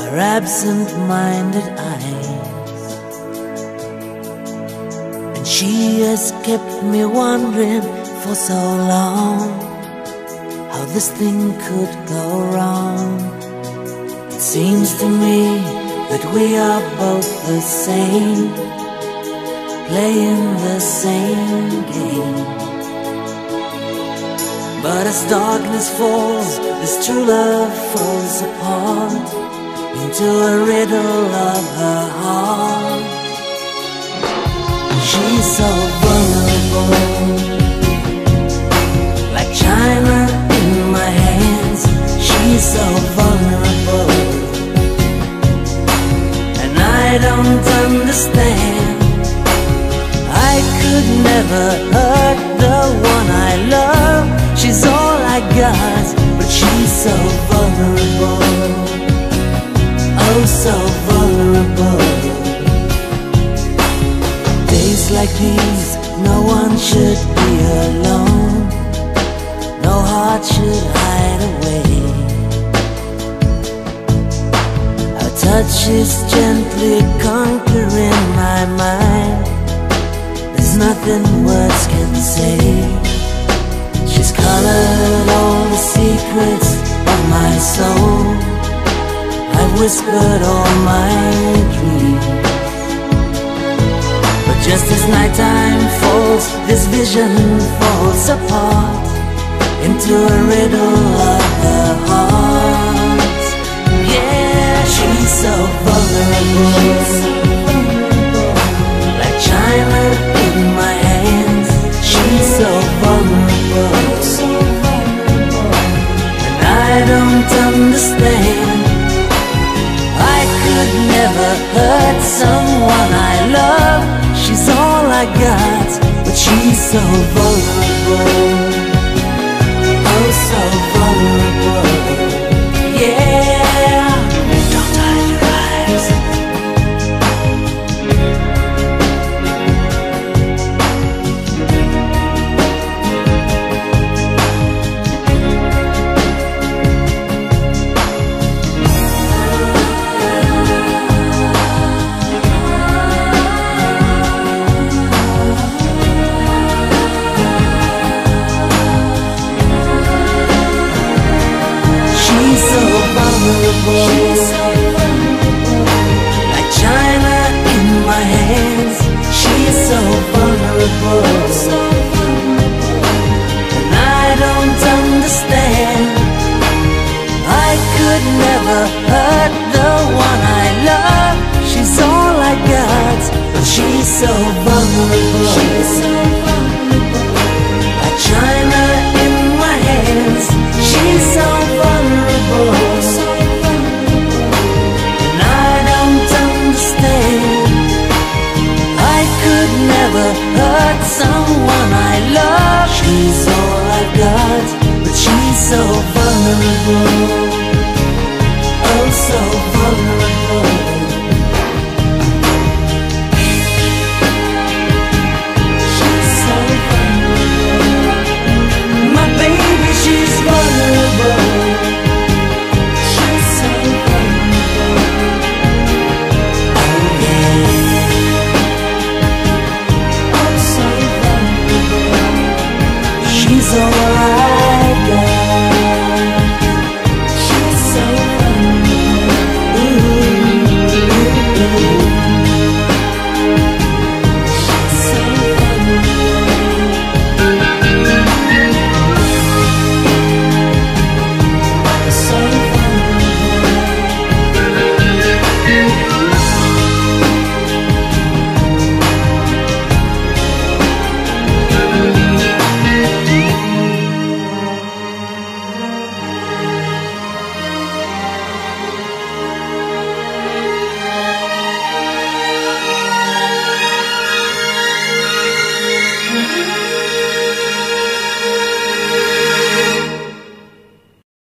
her absent minded eyes. And she has kept me wondering for so long how this thing could go wrong. It seems to me that we are both the same, playing the same game. But as darkness falls, this true love falls apart into a riddle of her heart. She's so vulnerable, like china in my hands. She's so vulnerable, and I don't understand. I could never hurt the one I love. She's all I got, but she's so like these, no one should be alone. No heart should hide away. Her touch is gently conquering my mind. There's nothing words can say. She's colored all the secrets of my soul. I've whispered all my dreams. Just as nighttime falls, this vision falls apart into a riddle of the heart. Yeah, she's so vulnerable. Like china in my hands, she's so vulnerable. And I don't understand. I could never hurt someone so vulnerable. Never hurt the one I love. She's all I got, but she's so vulnerable. Like china in my hands. She's so vulnerable. And I don't understand. I could never hurt someone I love. She's all I got, but she's so vulnerable.